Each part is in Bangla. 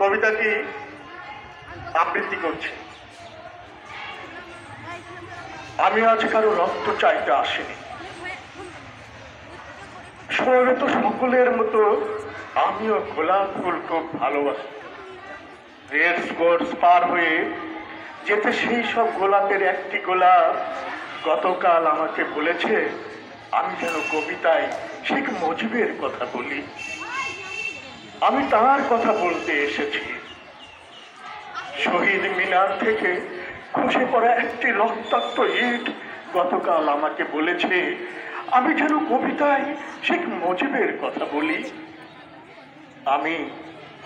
কবিতাটি আবৃত্তি করছি। আমি আজ কারও রক্ত চাইতে আসিনি। সমবেত সকলের মতো আমিও গোলাপ ফুল খুব ভালোবাসি। রেড স্পোর্টস পার হয়ে যেতে সেই সব গোলাপের একটি গোলাপ গতকাল আমাকে বলেছে, আমি যেন কবিতায় শেখ মুজিবের কথা বলি। আমি তার কথা বলতে এসেছি। শহীদ মিনার থেকে খসে পড়া একটি রক্তাক্ত ইট গতকাল আমাকে বলেছে, আমি যেন কবিতায় শেখ মুজিবের কথা বলি। আমি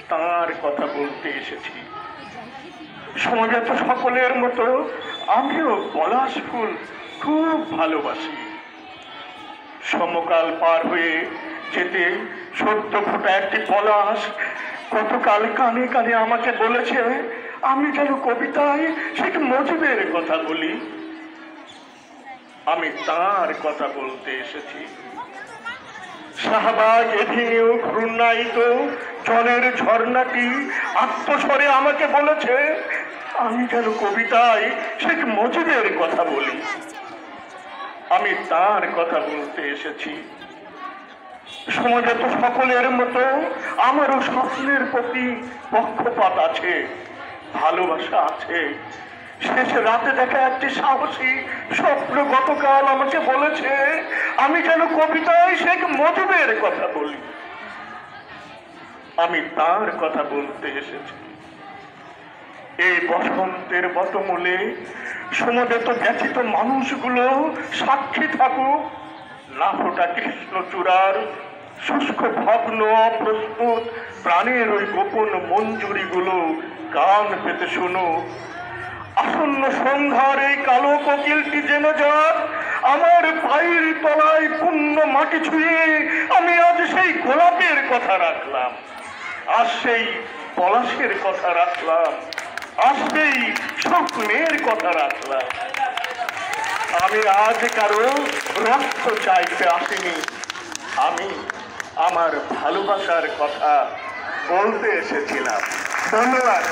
তার কথা বলতে এসেছি। সমাজত সকলের মতো আমিও পলাশ ফুল খুব ভালোবাসি। সমকাল পার হয়ে যেতে সত্য ফোটা একটি পলাশ। গতকাল কানে কানে আমাকে বলেছে, আমি যেন কবিতায় শেখ মুজিবের কথা বলি। আমি তার কথা বলতে এসেছি। শাহবাগ এভিনিউ ঘূর্ণায়িত জলের ঝর্ণাটি আত্মস্বরে আমাকে বলেছে, আমি যেন কবিতায় শেখ মুজিবের কথা বলি। আমি তার কথা বলতে এসেছি। সমাজে তো সকলের মতো, আমারও স্বপ্নের প্রতি পক্ষপাত আছে, ভালোবাসা আছে। শেষ রাতে দেখা একটি সাহসী স্বপ্ন গতকাল আমাকে বলেছে, আমি যেন কবিতায় শেখ মুজিবের কথা বলি। আমি তার কথা বলতে এসেছি। এই বসন্তের বটমূলে সমবেত ব্যথিত মানুষগুলো সাক্ষী থাকুক লাফোটা কৃষ্ণচূড়ার শুষ্ক ভগ্ন অপ্রস্তুত প্রাণের ওই গোপন মঞ্জুরিগুলো গান পেতে শোনো। আসন্ন সন্ধ্যার এই কালো কোকিলটি যেন যাক, আমার পায়ের তলায় পূর্ণ মাটি ছুঁয়ে আমি আজ সেই গোলাপের কথা রাখলাম। আর সেই পলাশের কথা রাখলাম। আর সেই স্বপ্নের কথা রাখলাম। আমি আজ কারও রক্ত চাইতে আসিনি। আমি আমার ভালোবাসার কথা বলতে এসেছিলাম। ধন্যবাদ।